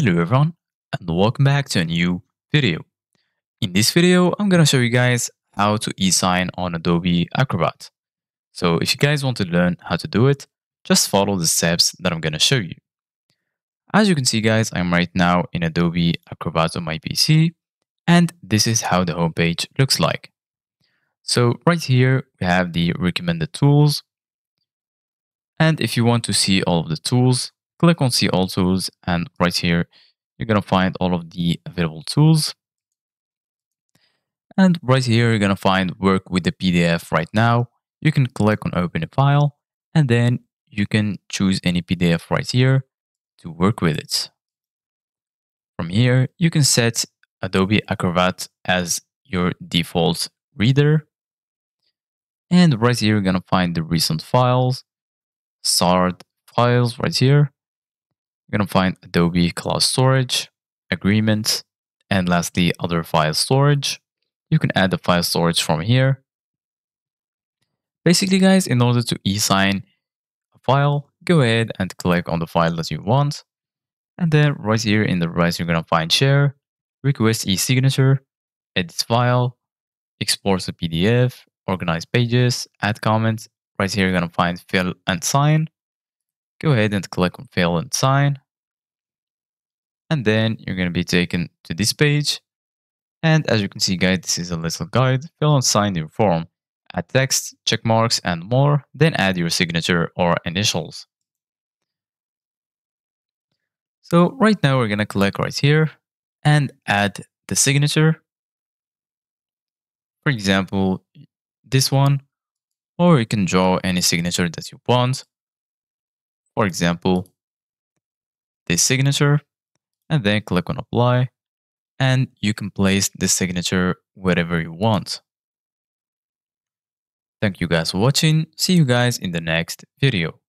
Hello everyone and welcome back to a new video. In this video, I'm going to show you guys how to e-sign on Adobe Acrobat. So if you guys want to learn how to do it, just follow the steps that I'm going to show you. As you can see guys, I'm right now in Adobe Acrobat on my PC and this is how the homepage looks like. So right here, we have the recommended tools. And if you want to see all of the tools, click on see all tools and right here you're going to find all of the available tools. And right here you're going to find work with the PDF right now. You can click on open a file and then you can choose any PDF right here to work with it. From here you can set Adobe Acrobat as your default reader. And right here you're going to find the recent files start files right here you're going to find Adobe Cloud Storage, Agreements, and lastly, other file storage. You can add the file storage from here. Basically, guys, in order to e-sign a file, go ahead and click on the file that you want. And then right here in the right, you're going to find Share, Request e-signature, Edit file, Export to PDF, Organize pages, Add comments. Right here, you're going to find Fill and Sign go ahead and click on fill and sign. And then you're going to be taken to this page. And as you can see, guys, this is a little guide. Fill and sign your form. Add text, check marks, and more. Then add your signature or initials. So right now we're going to click right here and add the signature. For example, this one, or you can draw any signature that you want. For example, this signature, and then click on apply, and you can place the signature wherever you want. Thank you guys for watching. See you guys in the next video.